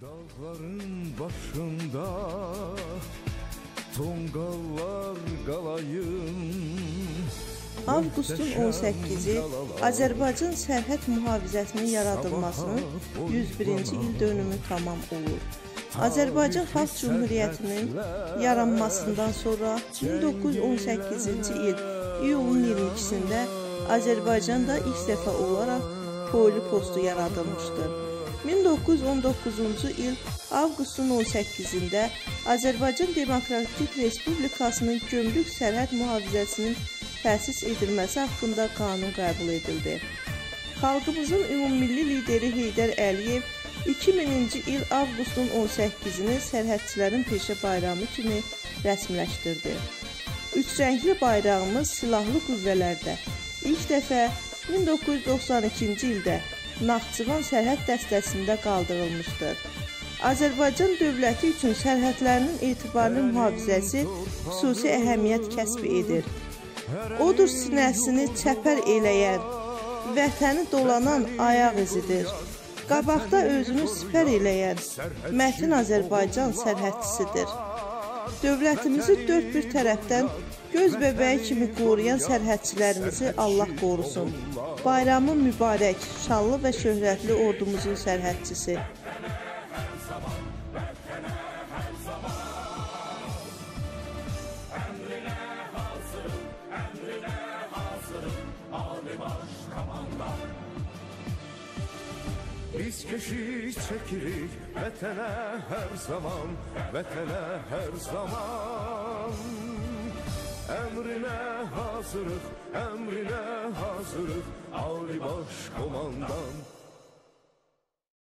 Dağların başında tonqallar qalayım Avqustun 18-i Azərbaycan sərhəd mühafizəsinin yaradılmasının 101-ci il dönümü tamam olur. Azərbaycan Xalq Cümhuriyyətinin yaranmasından sonra 1918-ci il iyulun 22-sində Azərbaycanda ilk dəfə olaraq poli postu yaradılmışdır. 1919-cu il avqustun 18-də Azərbaycan Demokratik Respublikasının gömrük sərhəd mühafizəsinin təsis edilməsi haqqında qanun qəbul edildi. Xalqımızın ümumilli lideri Heydər Əliyev 2000-ci il avqustun 18-ni sərhədçilərin peşə bayramı kimi rəsmiləşdirdi. Üçrəngli bayrağımız silahlı qüvvələrdə ilk dəfə 1992-ci ildə Naxçıvan sərhəd dəstəsində qaldırılmışdır. Azərbaycan dövləti üçün sərhədlərinin etibarlı mühafizəsi xüsusi əhəmiyyət kəsb edir. Odur sinəsini çəpər eləyən, vətəni dolanan ayaq izidir. Qabaqda özünü sipər eləyən Mətin Azərbaycan sərhədçisidir. Dövlətimizi dörd bir tərəfdən göz bəbəyi kimi qoruyan sərhədçilərimizi Allah qorusun. Bayramı mübarək, şanlı və şöhrətli ordumuzun sərhədçisi. Biz keşiş çekirik vetene her zaman Vetene her zaman. Emrine hazırız, emrine hazırız Avli baş komandan.